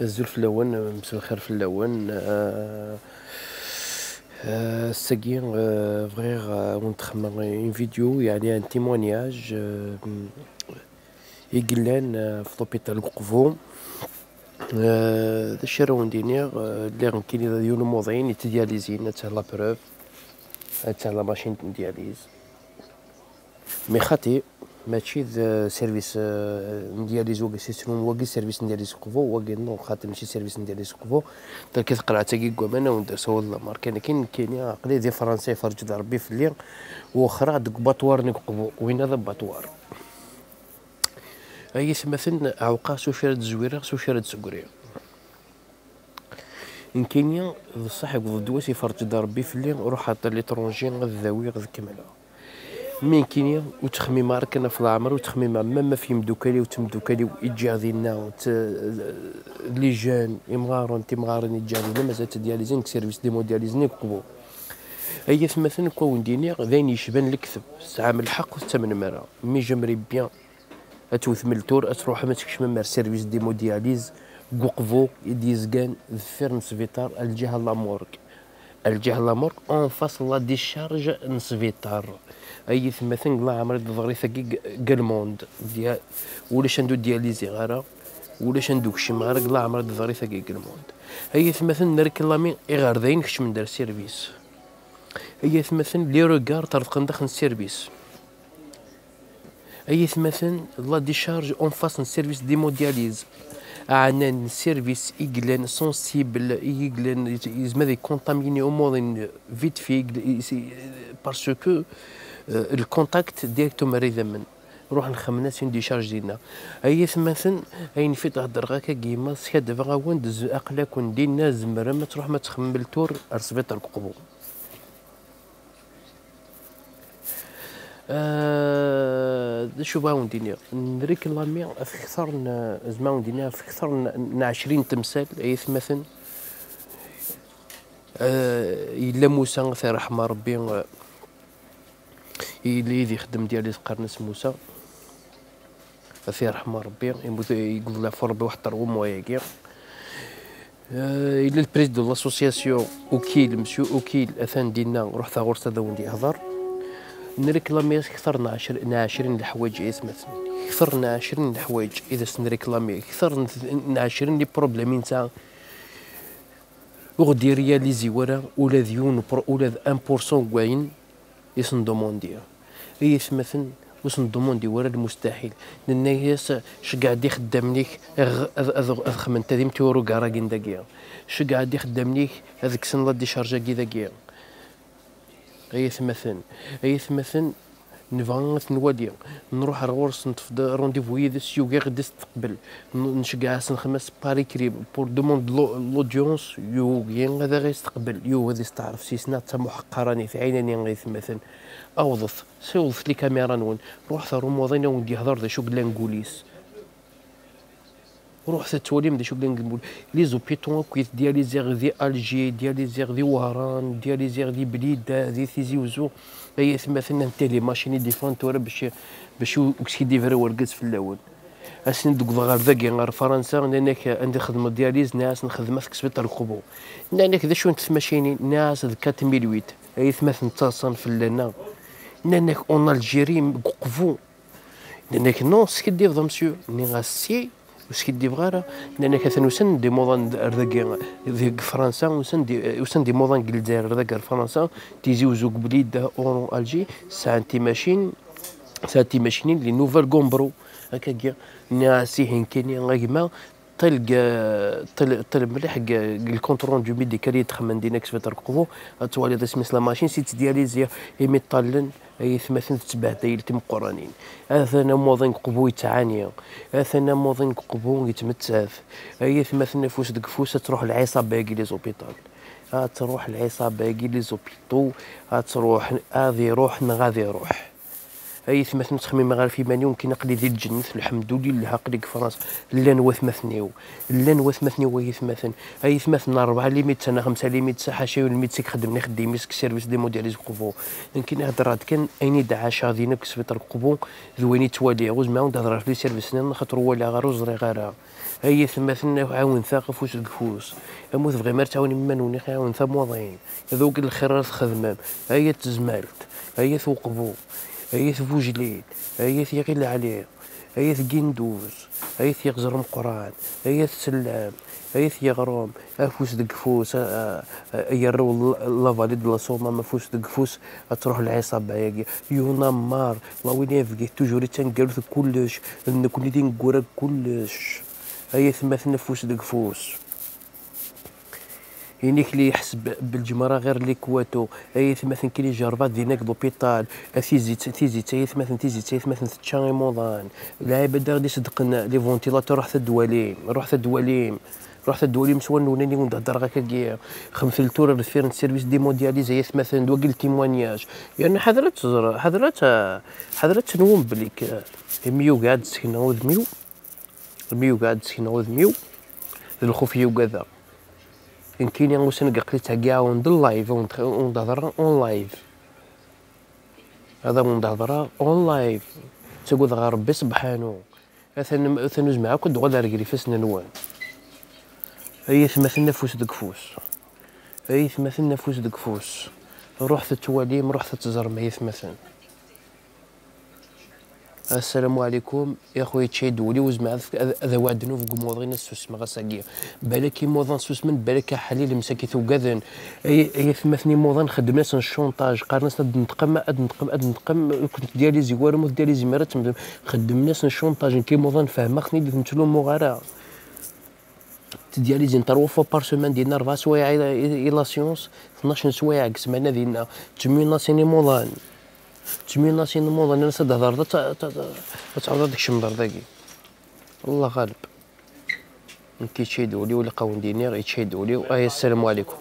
الزول في اللون الخير في اللون. آه آه ساكي آه فغير آه ونتخمم اون فيديو يعني ان تيمونياج يقلان في لوبيتال قفو. آه ذا الشي راه ندينيغ اللي كاين ديال الموضعين يتدياليزين تاع لا بروف تاع لا ماشين دياليز. مي خاطي ماشي سيرفيس ندياليزو كاع سيستم واقي سيرفيس ندياليز قفو واقي نو خاطر ماشي سيرفيس ندياليز قفو تا كتقرا تا كوانا وندرسو ولا مارك أنا كاين كاين عقلي دي فرنسي فرج ربي في الليل وأخرى دوك باطوار نيك قفو وين هذا باطوار اي مثلا عوقا سو شرد زويره سو شرد سكريه ان كينيا بصح يقضي دواسي فرج ربي في الليل روح حتى ليترونجي غذاوي غذ كملها من كينيا وتخميم راك أنا في العمر وتخميم ما في مدوكالي وتمدوكالي ويجي غادينا لي جون يمغارون تيمغارين يجي غادينا مازال تدياليزين سيرفيس دي مودياليزني كبو هي مثلا كون دينيغ ذين يشبان الكذب من الحق وثمن مرة مي جمري بيان أتوث من التور أتروح ما تكش من سيرفيس دي مودياليز قوقفو يديزكان ذفير نسفيتار الجهة لامورك. الجهة لامورك أون فاس لا ديشارج نسفيتار أي مثلا لا عمري ضغري ثقي قالموند ديال ولاش ندو دياليزي غارة ولاش ندو كشي مغارة لا عمري ضغري ثقي قالموند أي مثلا نرك لامي غير ذاين كش من دار سيرفيس. أي مثلا لي روغار طرقن داخل السيرفيس أي مثلا لا ديشارج أون فاس سيرفيس ديمودياليز عنا سيرفيس إيجلان سونسيبل إيجلان يزما دي كونتاميني مودين فيت في باسكو الكونتاكت ديريكتو مريض من نروح نخمنا سين ديشارج ديالنا أي مثلا اين في تهضر غاكا كيما سكاد فغا وين دز أقلاك دينا زمرا ما تروح ما تخمم التور ارسبيط القبو آه شو باون دينيا نريك لامي في كثر زمان دينيا في كثر من 20 تمثال أي مثلا آه إلا موسى في رحمة ربي اللي يخدم ديالي قرنس موسى. في رحمة ربي يقول له ربي واحد الروم وياكي آه إلى البريزيدون لاسوسياسيون وكيل مسيو وكيل أثان دينا روح ثاغور هذا وندي هضر. نريكلامي كثر 20 20 الحوايج اسمت كثر 20 الحوايج إذا سنريكلامي كثر 20 لي بروبليم تاع وغدي رياليزي ورا ولا ذيون ولا 1% كواين يسن دوموندي. هي مثلا وسن دوموندي ورا المستحيل. لأن ياس قاعد يخدم ليك خمن تديم تورو كاراكين داكيا قاعد يخدم ليك هذاك سن لا ديشارجا كي داكيا غيث مثلا غيث مثلا نبغى نوالي نروح غورس نتفض رونديفو يدس يوغي غدي تقبل نشقع نخمس باري كريب. بور دوموند لودونس يوغي غادا غيستقبل يو غادي تعرف سيسنا تا محقراني في عيناني غيث اوظف سوظف لي كاميرا نون. روح ثارو موضينا وندي هضر ذا قلا نقوليس روح تتولي مدي شو بلان نقول لي زوبيتون كويت ديالي زيغ ذي ألجي ديالي زيغ ذي وهران ديالي زيغ ذي بليدة ذي ثيزي وزو. هي مثلا انت لي ماشيني دي فونتور باش باش وكسكي ديفري ورقص في الأول. اسن دوك غير ذاكي غير فرنسا لانك عندي خدمة دياليز ناس نخدم في كسبت القبو. لانك ذا شو انت ماشيني ناس 4008 هي ثمث نتصن في لنا لانك أون ألجيري قفو. لانك نو سكي ديف مسيو. ني غاسي واش كيدي بغارة لأن كثن وسن دي موضان رداك ذيك فرنسا وسن دي وسن دي موضان الجزائر رداك فرنسا تيزي وزوك بليد أورو ألجي سانتي ماشين سانتي ماشين لي نوفال كومبرو هكا كيا ناسي هين كيني غاكما تلقى طل مليح الكونترول دو ميديكالي تخمن دينك في تركبو ذا سميس لا ماشين سيت دياليزيا ايمي طالن اي ثمثن تتبع دايل تم قرانين اثنا موضن قبو يتعاني. اثنا موضن قبو يتمتعف اي ثمثن فوس دك فوس تروح العصابه باقي لي زوبيطال. تروح العصابه باقي لي زوبيطو. تروح هذه روح غادي روح. أي ثمثن غير في ماني يمكن اقلي ذي الجنة الحمد لله اقلي فرنسا. لا نوثمثنيو لا نوثمثنيو وهي ثمثن أي ثمثن أربعة ليميت سنة خمسة ليميت ساعة شي والميت خدمني خديمي سك سيرفيس دي مودياليز قبو. يمكن هضر كان أيني دعا شاذينا كسبيطر قبو ذويني توالي غوز معاون تهضر في سيرفيس خاطر ولا غير وزري غير هي ثمثن عاون ثاقف وش الكفوس أموت بغي ما تعاوني منوني عاون ثا موضعين ذوق الخير خدمام هي تزمالت هي ثوقبو هي ثبوجليل هي ثيغيل عليه هي ثقندوز هي ثيغزر مقران هي ثسلام هي ثيغروم أفوس دقفوس يرو لافالي دو لاسوما ما فوس دقفوس تروح العصابة ياكي يونا مار لا وين يفكي توجوري تنقرث كلش نكون دين كلش. هي ثما تنفوس دقفوس. ينيك اللي يحسب بالجمرة غير اللي كواتو. أي مثلا كي جربات ديناك لوبيتال تيزيت تيزيت اي مثلا تيزيت اي مثلا تشاني موضان. العيبه دا غادي صدقنا لي فونتيلاتور روح الدواليم. روح الدواليم. روح الدواليم سوا نوني ونهضر غاك كي خمس التور ريفيرنت سيرفيس دي مودياليز هي مثلا دوا قلت تيموانياج. يعني حضرت حضرت حضرت نوم بليك. ميو قاعد سكنه ميو. الميو قاعد سكنه ميو. الخوفيه وكذا ان كاين وسن قلت كاع اون لايف اون اون لايف هذا من دهضر اون لايف تقول غير ربي سبحانه. اثن اثن جماعة كنت غدا رجلي فاس نوان هي ثمث نفوس دقفوس هي ثمث نفوس دقفوس روح تتواليم روح تتزرم هي ثمثن السلام عليكم. يا خويا تشي ولي وزمع هذا وعدنو في موضين السوس ما غساقيا بالك موضان سوس من بالك حليل مساكي ثوكاذن اي أي ثمثني موضان خدمنا سن الشونطاج. قارناس نتقم أد نتقم أد نتقم. كنت ديالي زيوار مو ديالي زمارات خدمنا سن الشونطاج. كي موضان فاهمه خني اللي تمثلو مغارا ديالي زين تروا فوا بار سومان ديالنا ربع سوايع إلى سيونس. 12 سوايع قسمنا ديالنا. تمينا سيني موضان تجميل ناسين الموضة أنا نسد هضر تعاود هذاك الشمبر ذاكي الله غالب. كي تشيدوا لي ولا قاون دينير يتشيدوا لي السلام عليكم.